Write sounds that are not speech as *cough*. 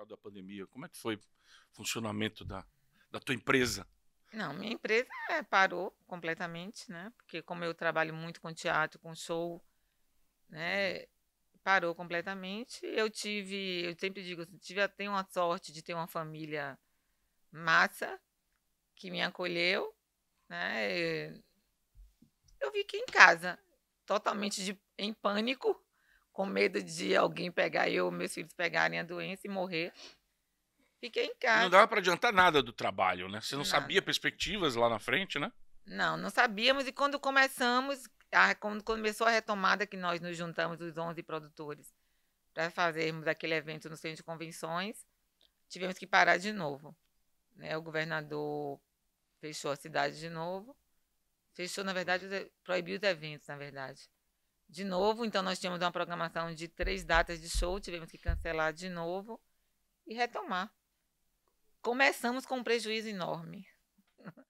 causa da pandemia. Como é que foi o funcionamento da, da tua empresa? Não, minha empresa é, parou completamente, né? Porque como eu trabalho muito com teatro, com show, né? Parou completamente. Eu tive, eu sempre digo, tive até uma sorte de ter uma família massa que me acolheu, né? Eu fiquei em casa, totalmente de, em pânico, com medo de alguém pegar eu, meus filhos pegarem a doença e morrer. Fiquei em casa. Não dava para adiantar nada do trabalho, né? Você não Nada. sabia perspectivas lá na frente, né? Não, não sabíamos. E quando começamos, a- quando começou a retomada, que nós nos juntamos, os 11 produtores, para fazermos aquele evento no centro de convenções, tivemos que parar de novo. né? O governador fechou a cidade de novo. Fechou, na verdade, proibiu os eventos, na verdade. De novo, então nós tínhamos uma programação de três datas de show, tivemos que cancelar de novo e retomar. Começamos com um prejuízo enorme. *laughs*